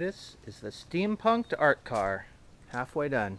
This is the steampunked art car. Halfway done.